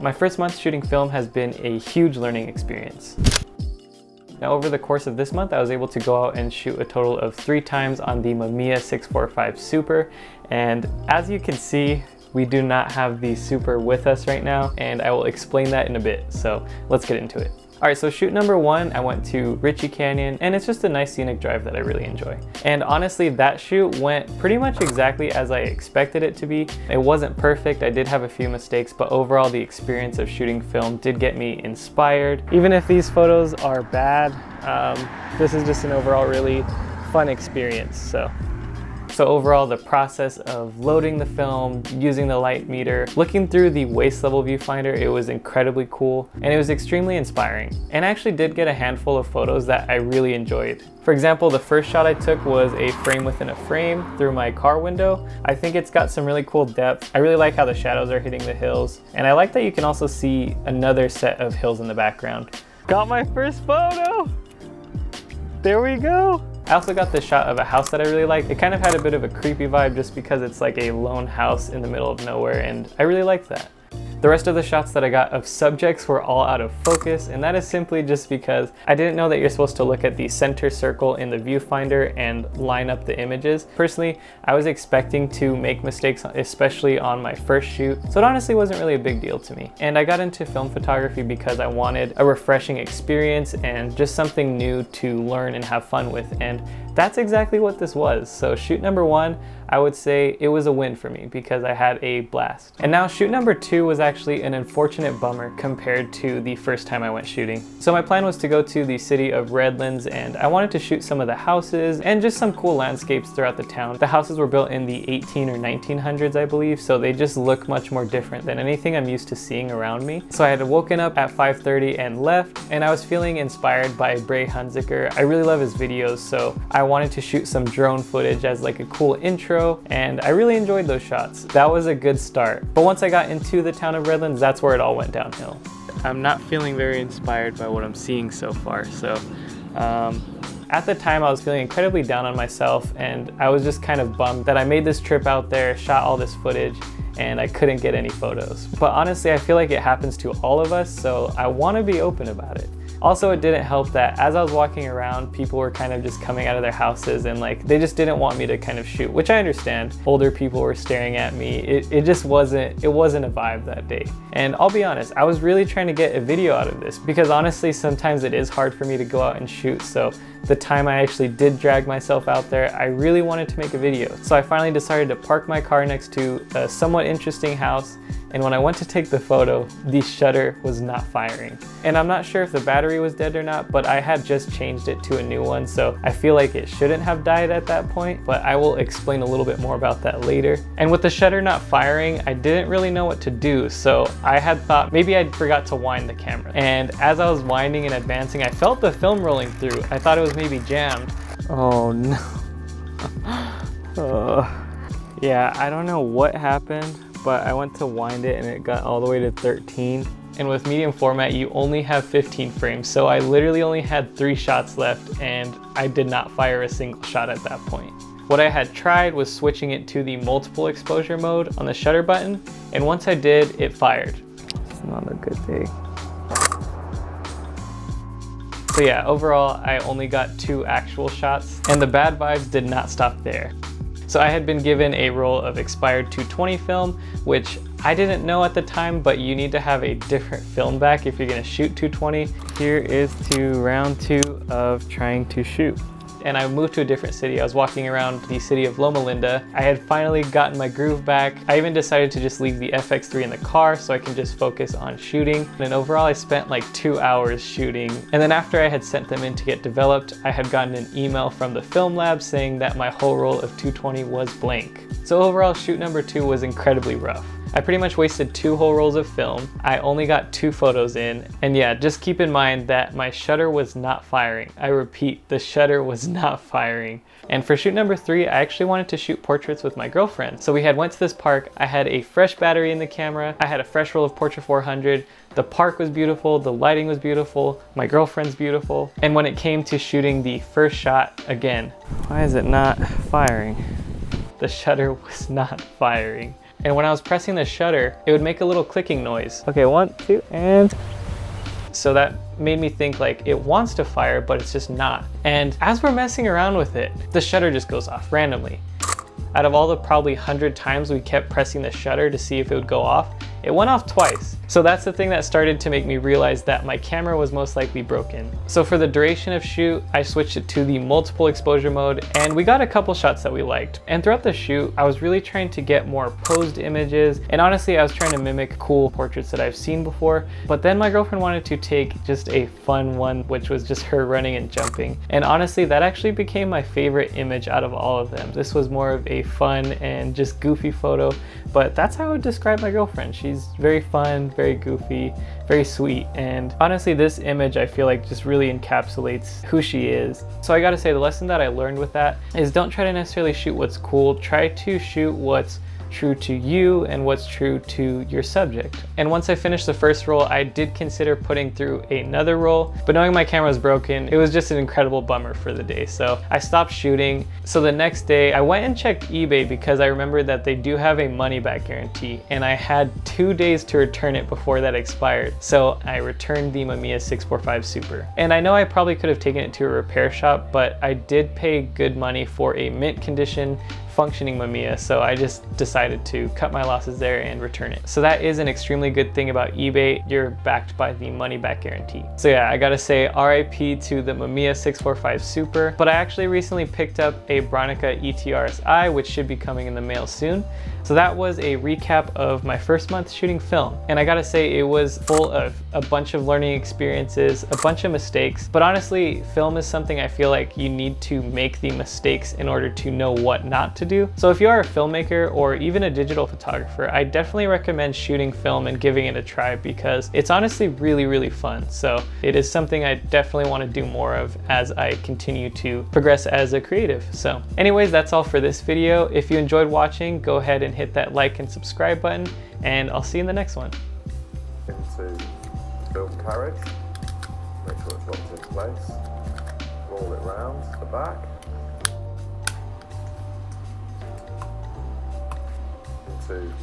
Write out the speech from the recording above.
My first month shooting film has been a huge learning experience. Now over the course of this month, I was able to go out and shoot a total of three times on the Mamiya 645 Super. And as you can see, we do not have the Super with us right now, and I will explain that in a bit. So let's get into it. All right, so shoot number one, I went to Reche Canyon and it's just a nice scenic drive that I really enjoy. And honestly, that shoot went pretty much exactly as I expected it to be. It wasn't perfect, I did have a few mistakes, but overall the experience of shooting film did get me inspired. Even if these photos are bad, um, this is just an overall really fun experience, so so overall, the process of loading the film, using the light meter, looking through the waist level viewfinder, it was incredibly cool and it was extremely inspiring. And I actually did get a handful of photos that I really enjoyed. For example, the first shot I took was a frame within a frame through my car window. I think it's got some really cool depth. I really like how the shadows are hitting the hills. And I like that you can also see another set of hills in the background. Got my first photo! There we go! I also got this shot of a house that I really like. It kind of had a bit of a creepy vibe just because it's like a lone house in the middle of nowhere and I really liked that. The rest of the shots that I got of subjects were all out of focus and that is simply just because I didn't know that you're supposed to look at the center circle in the viewfinder and line up the images. Personally, I was expecting to make mistakes, especially on my first shoot, so it honestly wasn't really a big deal to me. And I got into film photography because I wanted a refreshing experience and just something new to learn and have fun with. And that's exactly what this was. So shoot number one, I would say it was a win for me because I had a blast. And now shoot number two was actually an unfortunate bummer compared to the first time I went shooting. So my plan was to go to the city of Redlands and I wanted to shoot some of the houses and just some cool landscapes throughout the town. The houses were built in the 18 or 1900s, I believe, so they just look much more different than anything I'm used to seeing around me. So I had woken up at 5.30 and left and I was feeling inspired by Bray Hunziker. I really love his videos, so I wanted to shoot some drone footage as like a cool intro, and I really enjoyed those shots. That was a good start. But once I got into the town of Redlands, that's where it all went downhill. I'm not feeling very inspired by what I'm seeing so far, so um, at the time, I was feeling incredibly down on myself and I was just kind of bummed that I made this trip out there, shot all this footage, and I couldn't get any photos. But honestly, I feel like it happens to all of us, so I want to be open about it. Also, it didn't help that as I was walking around, people were kind of just coming out of their houses and like they just didn't want me to kind of shoot, which I understand. Older people were staring at me. It, it just wasn't, it wasn't a vibe that day. And I'll be honest, I was really trying to get a video out of this because honestly, sometimes it is hard for me to go out and shoot. So the time I actually did drag myself out there, I really wanted to make a video. So I finally decided to park my car next to a somewhat interesting house and when I went to take the photo, the shutter was not firing. And I'm not sure if the battery was dead or not, but I had just changed it to a new one, so I feel like it shouldn't have died at that point, but I will explain a little bit more about that later. And with the shutter not firing, I didn't really know what to do, so I had thought maybe I forgot to wind the camera. And as I was winding and advancing, I felt the film rolling through. I thought it was maybe jammed. Oh no. uh, yeah, I don't know what happened, but I went to wind it and it got all the way to 13. And with medium format, you only have 15 frames. So I literally only had three shots left and I did not fire a single shot at that point. What I had tried was switching it to the multiple exposure mode on the shutter button. And once I did, it fired. It's not a good day. So yeah, overall, I only got two actual shots and the bad vibes did not stop there. So I had been given a roll of expired 220 film, which I didn't know at the time, but you need to have a different film back if you're gonna shoot 220. Here is to round two of trying to shoot and I moved to a different city. I was walking around the city of Loma Linda. I had finally gotten my groove back. I even decided to just leave the FX3 in the car so I can just focus on shooting. And overall, I spent like two hours shooting. And then after I had sent them in to get developed, I had gotten an email from the film lab saying that my whole roll of 220 was blank. So overall, shoot number two was incredibly rough. I pretty much wasted two whole rolls of film. I only got two photos in. And yeah, just keep in mind that my shutter was not firing. I repeat, the shutter was not firing. And for shoot number three, I actually wanted to shoot portraits with my girlfriend. So we had went to this park. I had a fresh battery in the camera. I had a fresh roll of Portra 400. The park was beautiful. The lighting was beautiful. My girlfriend's beautiful. And when it came to shooting the first shot, again, why is it not firing? The shutter was not firing. And when I was pressing the shutter, it would make a little clicking noise. Okay, one, two, and so that made me think like it wants to fire, but it's just not. And as we're messing around with it, the shutter just goes off randomly. Out of all the probably 100 times we kept pressing the shutter to see if it would go off, it went off twice. So that's the thing that started to make me realize that my camera was most likely broken. So for the duration of shoot, I switched it to the multiple exposure mode and we got a couple shots that we liked. And throughout the shoot, I was really trying to get more posed images. And honestly, I was trying to mimic cool portraits that I've seen before. But then my girlfriend wanted to take just a fun one, which was just her running and jumping. And honestly, that actually became my favorite image out of all of them. This was more of a fun and just goofy photo, but that's how I would describe my girlfriend. She's very fun, very goofy, very sweet. And honestly, this image I feel like just really encapsulates who she is. So I gotta say, the lesson that I learned with that is don't try to necessarily shoot what's cool, try to shoot what's true to you and what's true to your subject. And once I finished the first roll, I did consider putting through another roll, but knowing my camera was broken, it was just an incredible bummer for the day. So I stopped shooting. So the next day I went and checked eBay because I remembered that they do have a money back guarantee and I had two days to return it before that expired. So I returned the Mamiya 645 Super. And I know I probably could have taken it to a repair shop, but I did pay good money for a mint condition functioning Mamiya, so I just decided to cut my losses there and return it. So that is an extremely good thing about eBay. You're backed by the money back guarantee. So yeah, I gotta say RIP to the Mamiya 645 Super, but I actually recently picked up a Bronica ETRSI, which should be coming in the mail soon. So that was a recap of my first month shooting film. And I gotta say, it was full of a bunch of learning experiences, a bunch of mistakes. But honestly, film is something I feel like you need to make the mistakes in order to know what not to do. So if you are a filmmaker or even a digital photographer, I definitely recommend shooting film and giving it a try because it's honestly really, really fun. So it is something I definitely want to do more of as I continue to progress as a creative. So anyways, that's all for this video. If you enjoyed watching, go ahead and hit that like and subscribe button, and I'll see you in the next one. Into film carriage, make sure it's locked in place, roll it round the back, into